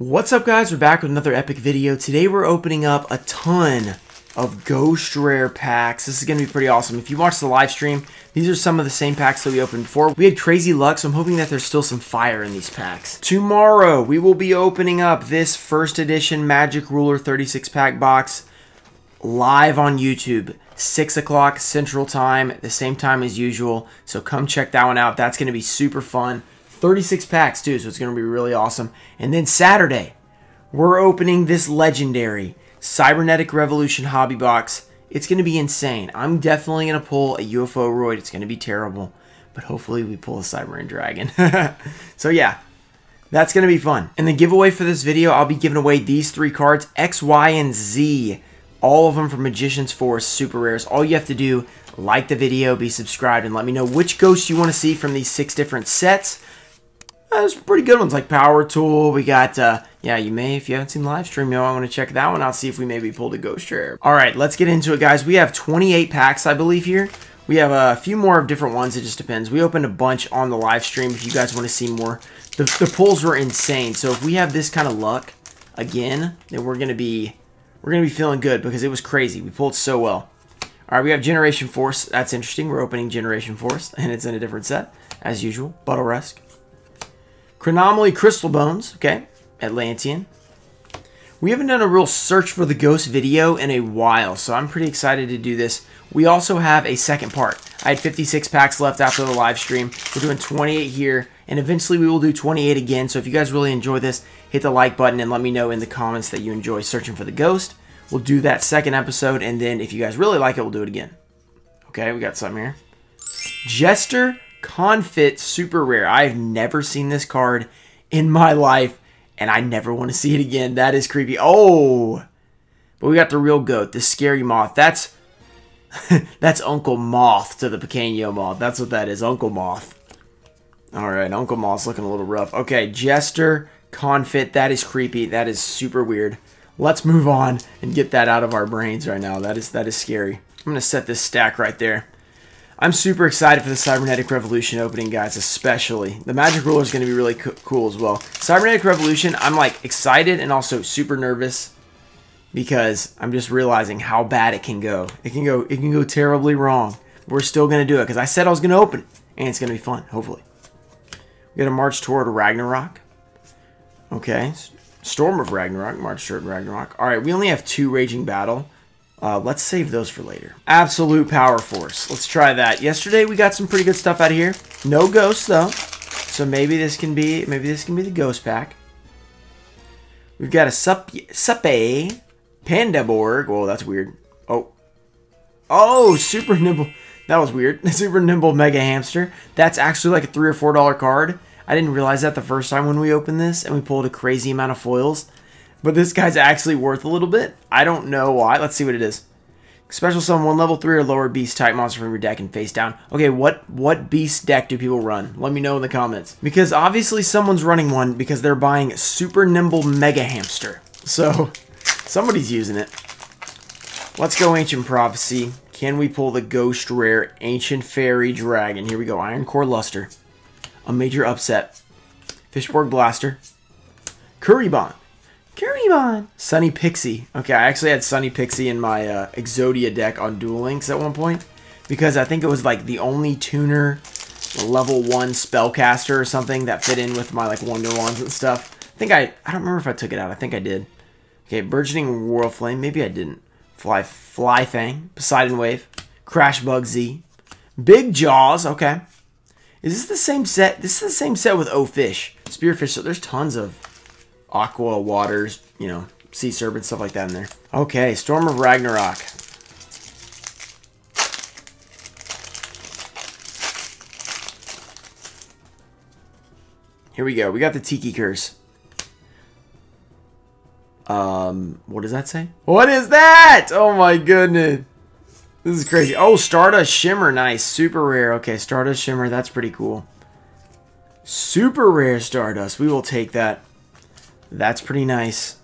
What's up guys, we're back with another epic video. Today we're opening up a ton of Ghost Rare packs. This is going to be pretty awesome. If you watched the live stream, these are some of the same packs that we opened before. We had crazy luck, so I'm hoping that there's still some fire in these packs. Tomorrow, we will be opening up this first edition Magic Ruler 36 pack box live on YouTube. 6 o'clock Central Time, the same time as usual. So come check that one out. That's going to be super fun. 36 packs too, so it's going to be really awesome. And then Saturday, we're opening this legendary Cybernetic Revolution hobby box. It's going to be insane. I'm definitely going to pull a UFOroid. It's going to be terrible, but hopefully we pull a Cyber Dragon. so yeah, that's going to be fun. And the giveaway for this video, I'll be giving away these three cards, X, Y, and Z. All of them from Magician's Force Super Rares. All you have to do, like the video, be subscribed, and let me know which ghosts you want to see from these six different sets. There's pretty good ones like Power Tool. We got, uh, yeah, you may, if you haven't seen the live stream, I want to check that one out, see if we maybe pulled a Ghost Rare. All right, let's get into it, guys. We have 28 packs, I believe, here. We have a few more of different ones. It just depends. We opened a bunch on the live stream if you guys want to see more. The, the pulls were insane. So if we have this kind of luck again, then we're going to be we're going to be feeling good because it was crazy. We pulled so well. All right, we have Generation Force. That's interesting. We're opening Generation Force, and it's in a different set, as usual. Buttlesque. Chronomaly Crystal Bones, okay, Atlantean. We haven't done a real search for the ghost video in a while, so I'm pretty excited to do this. We also have a second part. I had 56 packs left after the live stream. We're doing 28 here, and eventually we will do 28 again. So if you guys really enjoy this, hit the like button and let me know in the comments that you enjoy searching for the ghost. We'll do that second episode, and then if you guys really like it, we'll do it again. Okay, we got something here. Jester Confit Super Rare. I've never seen this card in my life, and I never want to see it again. That is creepy. Oh! But we got the real goat, the scary moth. That's that's Uncle Moth to the Pequeño Moth. That's what that is, Uncle Moth. Alright, Uncle Moth's looking a little rough. Okay, Jester, Confit, that is creepy. That is super weird. Let's move on and get that out of our brains right now. That is that is scary. I'm to set this stack right there. I'm super excited for the Cybernetic Revolution opening, guys, especially. The Magic Ruler is going to be really co cool as well. Cybernetic Revolution, I'm, like, excited and also super nervous because I'm just realizing how bad it can go. It can go, it can go terribly wrong. We're still going to do it because I said I was going to open and it's going to be fun, hopefully. We got to march toward Ragnarok. Okay. Storm of Ragnarok, march toward Ragnarok. All right, we only have two Raging Battle. Uh, let's save those for later. Absolute Power Force. Let's try that. Yesterday we got some pretty good stuff out of here. No ghosts though, so maybe this can be maybe this can be the ghost pack. We've got a Sup Suppe Pandaborg. Whoa, that's weird. Oh, oh, super nimble. That was weird. Super nimble Mega Hamster. That's actually like a three or four dollar card. I didn't realize that the first time when we opened this and we pulled a crazy amount of foils. But this guy's actually worth a little bit. I don't know why. Let's see what it is. Special summon one level 3 or lower beast type monster from your deck and face down. Okay, what, what beast deck do people run? Let me know in the comments. Because obviously someone's running one because they're buying Super Nimble Mega Hamster. So, somebody's using it. Let's go Ancient Prophecy. Can we pull the Ghost Rare Ancient Fairy Dragon? Here we go. Iron Core Luster. A major upset. Fishborg Blaster. Currybon. Currybon. Sunny Pixie. Okay, I actually had Sunny Pixie in my uh, Exodia deck on Duel Links at one point. Because I think it was like the only tuner level 1 spellcaster or something that fit in with my like Wonder Wands and stuff. I think I, I don't remember if I took it out. I think I did. Okay, Burgeoning Flame. Maybe I didn't. Fly, Fly Fang. Poseidon Wave. Crash Bug Z. Big Jaws. Okay. Is this the same set? This is the same set with O Fish. Spearfish. So there's tons of aqua waters, you know, sea serpent, stuff like that in there. Okay, Storm of Ragnarok. Here we go. We got the Tiki Curse. Um, what does that say? What is that? Oh my goodness. This is crazy. Oh, Stardust Shimmer. Nice. Super rare. Okay, Stardust Shimmer. That's pretty cool. Super rare Stardust. We will take that. That's pretty nice.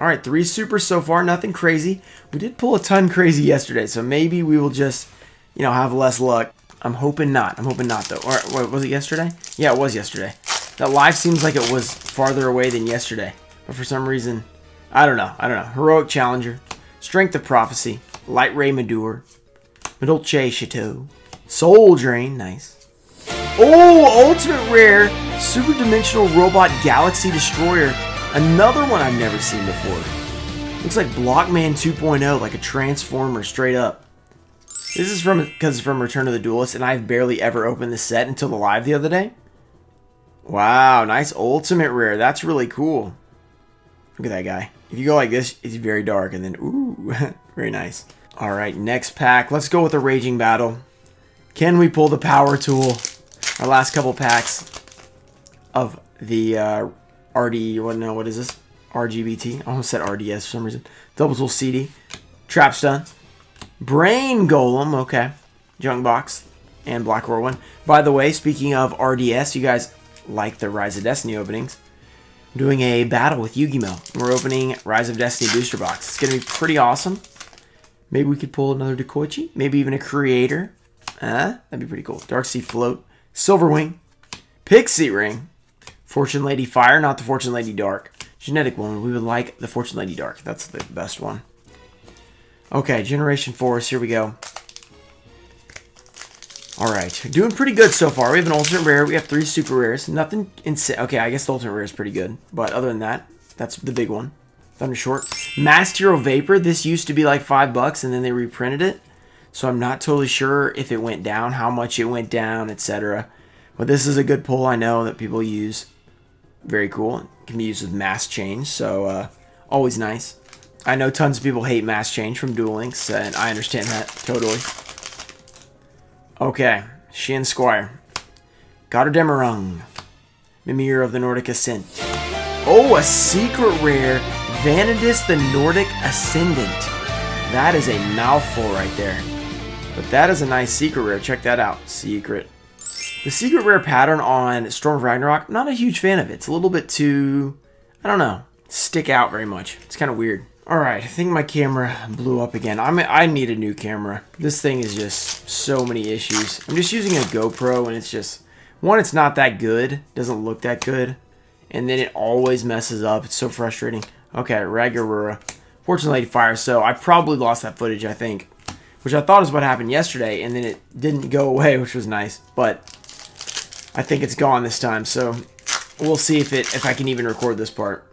All right, three supers so far, nothing crazy. We did pull a ton crazy yesterday, so maybe we will just, you know, have less luck. I'm hoping not. I'm hoping not, though. Or, was it yesterday? Yeah, it was yesterday. That live seems like it was farther away than yesterday. But for some reason, I don't know. I don't know. Heroic Challenger, Strength of Prophecy, Lightray Madoor, Madolche Chateau, Soul Drain, nice. Oh, Ultimate Rare, Super Dimensional Robot Galaxy Destroyer. Another one I've never seen before. Looks like Blockman 2.0, like a Transformer straight up. This is from because it's from Return of the Duelist, and I've barely ever opened the set until the live the other day. Wow, nice ultimate rare. That's really cool. Look at that guy. If you go like this, it's very dark, and then ooh, very nice. All right, next pack. Let's go with a Raging Battle. Can we pull the Power Tool? Our last couple packs of the uh, RD. What no? What is this? RGBT. I almost said RDS for some reason. Double Tool CD. Trap Stun. Brain Golem, okay. Junk Box and Black war one. By the way, speaking of RDS, you guys like the Rise of Destiny openings. I'm doing a battle with Yugimo. We're opening Rise of Destiny booster box. It's going to be pretty awesome. Maybe we could pull another Dekoichi. Maybe even a Creator. Uh, that'd be pretty cool. Dark Sea Float. Silverwing. Pixie Ring. Fortune Lady Fire, not the Fortune Lady Dark. Genetic one. We would like the Fortune Lady Dark. That's the best one. Okay, Generation Force, here we go. Alright, doing pretty good so far. We have an Ultimate Rare, we have three Super Rares. Nothing insane. Okay, I guess the Ultimate Rare is pretty good. But other than that, that's the big one. Thunder Short. Masked Hero Vapor, this used to be like five bucks and then they reprinted it. So I'm not totally sure if it went down, how much it went down, etc. But this is a good pull I know that people use. Very cool. Can be used with Mask Change, so uh, always nice. I know tons of people hate Mask Change from Duel Links, and I understand that totally. Okay, Shin Squire. Götterdämmerung. Mimir of the Nordic Ascent. Oh, a secret rare. Vanadis the Nordic Ascendant. That is a mouthful right there. But that is a nice secret rare. Check that out. Secret. The secret rare pattern on Storm of Ragnarok, not a huge fan of it. It's a little bit too, I don't know, stick out very much. It's kind of weird. Alright, I think my camera blew up again. I'm, I need a new camera. This thing is just so many issues. I'm just using a GoPro and it's just, one, it's not that good. Doesn't look that good. And then it always messes up. It's so frustrating. Okay, Raggarura. Fortune Lady Fire. So I probably lost that footage, I think. Which I thought is what happened yesterday. And then it didn't go away, which was nice. But I think it's gone this time. So we'll see if it if I can even record this part.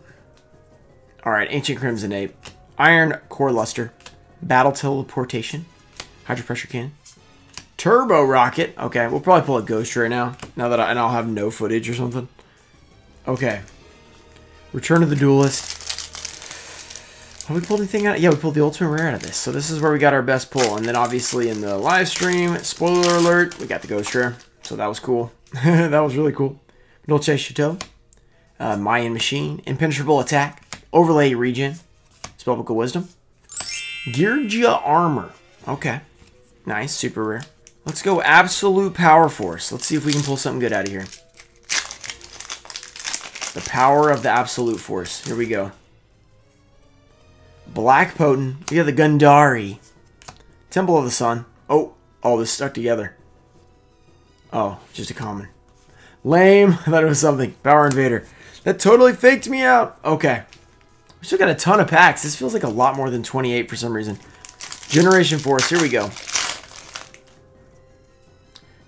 Alright, Ancient Crimson Ape. Iron Core Luster. Battle Teleportation. Hydro Pressure Cannon. Turbo Rocket. Okay, we'll probably pull a Ghost right now. Now that I, and I'll have no footage or something. Okay. Return of the Duelist. Have we pulled anything out? Yeah, we pulled the Ultimate Rare out of this. So this is where we got our best pull. And then obviously in the live stream, spoiler alert, we got the Ghost Rare. So that was cool. that was really cool. Dolce Chateau. Uh, Mayan Machine. Impenetrable Attack. Overlay Regen. Spellbook Wisdom. Girgia Armor. Okay. Nice. Super rare. Let's go Absolute Power Force. Let's see if we can pull something good out of here. The power of the Absolute Force. Here we go. Black Potent. We got the Gundari. Temple of the Sun. Oh, all this stuck together. Oh, just a common. Lame. I thought it was something. Power Invader. That totally faked me out. Okay. We still got a ton of packs. This feels like a lot more than 28 for some reason. Generation Force, here we go.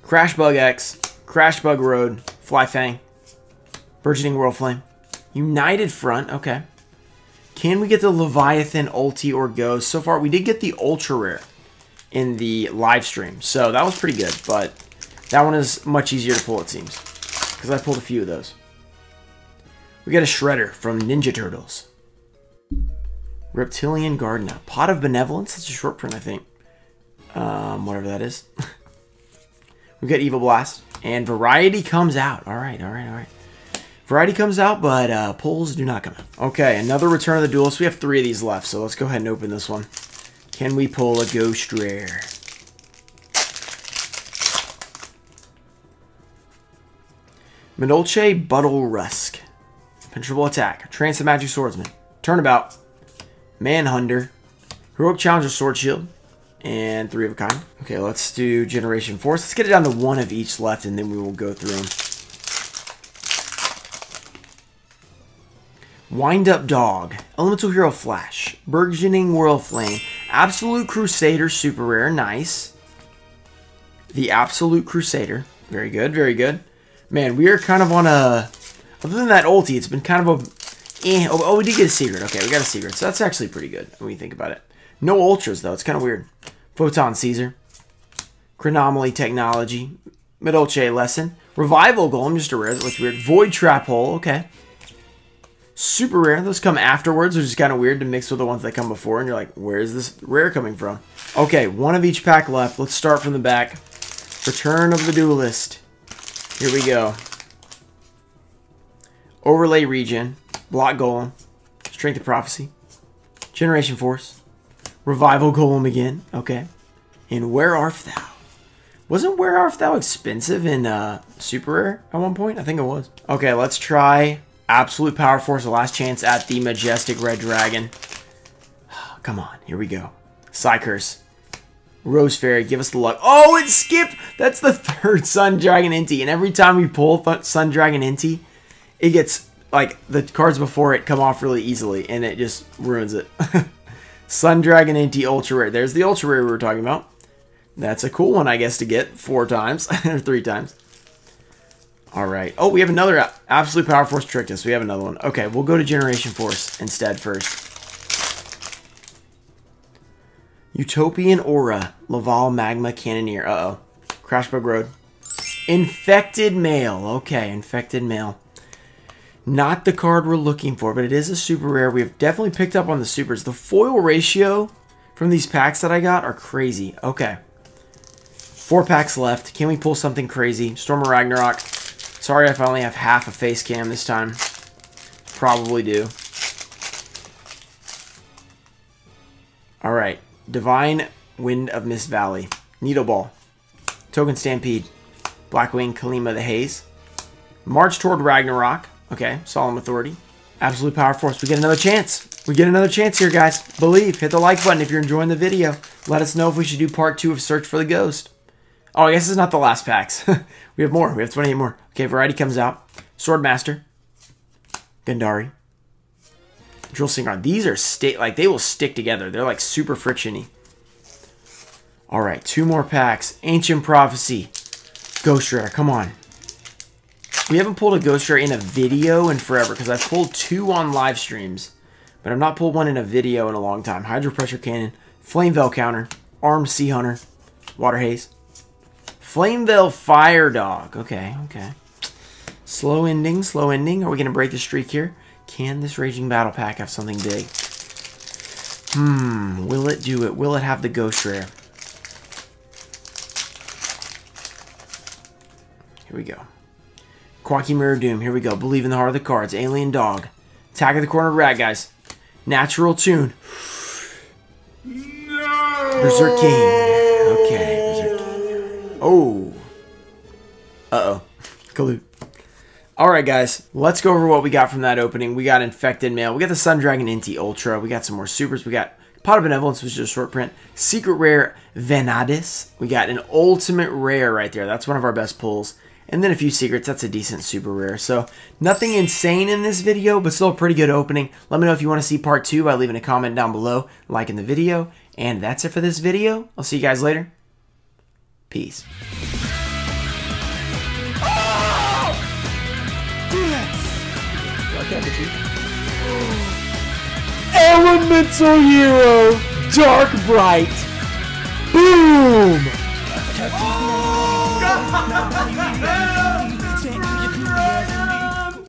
Crash Bug X, Crash Bug Road, Fly Fang, Burgeoning Whirlflame, United Front, okay. Can we get the Leviathan Ulti or Ghost? So far, we did get the Ultra Rare in the live stream, so that was pretty good, but that one is much easier to pull, it seems, because I pulled a few of those. We got a Shredder from Ninja Turtles. Reptilianne Gardna. Pot of Benevolence. That's a short print, I think. Um, whatever that is. we got Evil Blast. And Variety comes out. All right, all right, all right. Variety comes out, but uh, pulls do not come out. Okay, another Return of the Duelist. We have three of these left, so let's go ahead and open this one. Can we pull a Ghost Rare? Madolche Butlerusk. Penetrable Attack. Trance of Magic Swordsman. Turnabout. Manhunter, Heroic Challenger Sword Shield, and three of a kind. Okay, let's do Generation Force. Let's get it down to one of each left, and then we will go through them. Wind Up Dog, Elemental Hero Flash, Burgeoning Whirlflame, Absolute Crusader, super rare, nice. The Absolute Crusader, very good, very good. Man, we are kind of on a, other than that ulti, it's been kind of a, eh, oh, oh, we did get a secret. Okay, we got a secret, so that's actually pretty good when you think about it. No ultras, though, it's kind of weird. Photon Caesar, Chronomaly Technology, Madolche Lesson, Revival Golem, just a rare, that looks weird. Void Trap Hole, okay. Super rare. Those come afterwards, which is kind of weird to mix with the ones that come before, and you're like, where is this rare coming from? Okay, one of each pack left. Let's start from the back. Return of the Duelist. Here we go. Overlay Regen. Block Golem. Strength of Prophecy. Generation Force. Revival Golem again. Okay. And Where Art Thou? Wasn't Where Art Thou expensive in uh, Super Rare at one point? I think it was. Okay, let's try Absolute Power Force, the last chance at the Majestic Red Dragon. Come on, here we go. Psykers. Rose Fairy, give us the luck. Oh, it skipped! That's the third Sun Dragon Inti. And every time we pull Sun Dragon Inti, it gets, like, the cards before it come off really easily. And it just ruins it. Sun Dragon Inti Ultra Rare. There's the Ultra Rare we were talking about. That's a cool one, I guess, to get four times. or three times. Alright. Oh, we have another Absolute Power Force tricked. We have another one. Okay, we'll go to Generation Force instead first. Utopian Aura. Laval Magma Cannoneer. Uh-oh. Crashbug Road. Infected Mail. Okay, Infected Mail. Not the card we're looking for, but it is a super rare. We have definitely picked up on the supers. The foil ratio from these packs that I got are crazy. Okay. Four packs left. Can we pull something crazy? Storm of Ragnarok. Sorry if I only have half a face cam this time. Probably do. Alright. Divine Wind of Mist Valley. Needle Ball. Token Stampede. Blackwing Kalima the Haze. March toward Ragnarok. Okay, Solemn Authority. Absolute Power Force. We get another chance. We get another chance here, guys. Believe. Hit the like button if you're enjoying the video. Let us know if we should do part two of Search for the Ghost. Oh, I guess it's not the last packs. we have more. We have 28 more. Okay, Variety comes out. Swordmaster. Gandari. Drill Singer. These are state like they will stick together. They're like super frictiony. All right, two more packs. Ancient Prophecy. Ghost Rare. Come on. We haven't pulled a Ghost Rare in a video in forever because I've pulled two on live streams, but I've not pulled one in a video in a long time. Hydro Pressure Cannon, Flamvell Counter, Armed Sea Hunter, Water Haze, Flamvell Firedog. Okay, okay. Slow ending, slow ending. Are we going to break the streak here? Can this Raging Battle Pack have something big? Hmm, will it do it? Will it have the Ghost Rare? Here we go. Quacky Mirror Doom. Here we go. Believe in the heart of the cards. Alien Dog. Attack of the Corner Rat, guys. Natural Tune. No! Berserk King. Okay. Berserk King. Oh. Uh-oh. Galoot. Alright, guys. Let's go over what we got from that opening. We got Infected Mail. We got the Sun Dragon Inti Ultra. We got some more supers. We got Pot of Benevolence, which is a short print. Secret Rare Vanadis. We got an Ultimate Rare right there. That's one of our best pulls. And then a few secrets. That's a decent super rare. So nothing insane in this video, but still a pretty good opening. Let me know if you want to see part two by leaving a comment down below, liking the video. And that's it for this video. I'll see you guys later. Peace. Elemental Hero, Dark Bright. Boom!